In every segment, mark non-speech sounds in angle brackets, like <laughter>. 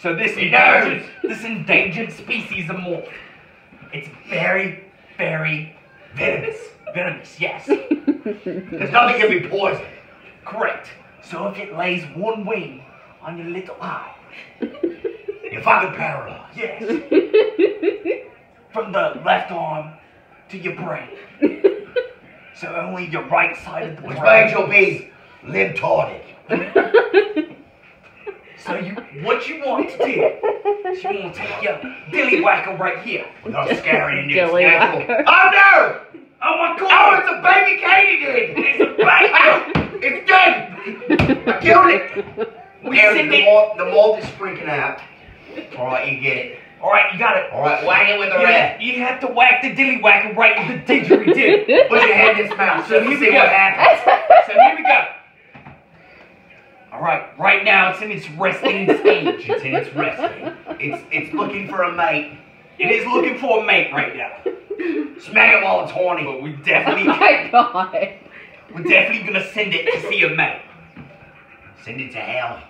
So this endangered, <laughs> this endangered species of morph. It's very, very Venomous. <laughs> venomous. Yes, There's nothing can be poisoned. correct. So if it lays one wing on your little eye, <laughs> You're fucking paralyzed. yes, from the left arm to your brain. So only your right side of the Which brain. means you'll be libtardic. So you, what you want to do is you want to take your dilly whacker right here. Not scary and Dilly natural. Oh no! Oh my Oh, it's a baby katydid! It's a baby! it's dead! I killed it! We Aaron, the, it. mold, the mold is freaking out. Alright, you get it. Alright, you got it. Alright, whack it with the You, rat. you have to whack the dilly whacker right in the didgeridoo. Put your head in its mouth So so you see go. what happens. Alright, right now it's in its resting <laughs> stage. It's in its resting. It's, it's looking for a mate. It is looking for a mate right now. Smack it while it's horny. But we definitely. <laughs> Oh definitely my <laughs> god. we're definitely gonna send it to see a mate. Send it to hell.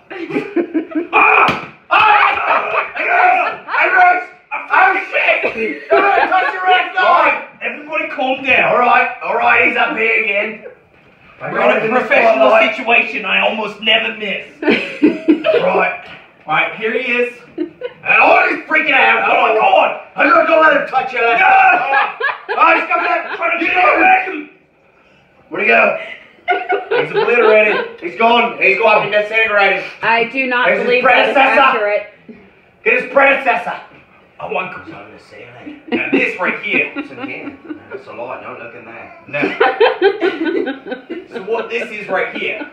Ah! Ah! It hurts! It hurts! Oh shit! Don't touch your ass, Alright, everybody calm down. Alright, alright, he's up here again. I We're got in a professional spotlight. situation I almost never miss. <laughs> Right. Right, here he is. And <laughs> oh, he's freaking out. Oh my god! I'm not gonna let him touch you. No. Oh, he's coming out. Trying to Get get him. back! Where'd he go? He's obliterated. He's gone. He's gone. He's fucking disintegrated. I do not There's believe that is predecessor. accurate. Get his predecessor. Oh my I'm god. gonna say that. Now this right here. Yes, I can. That's a lie. Don't look at that. Now, so what this is right here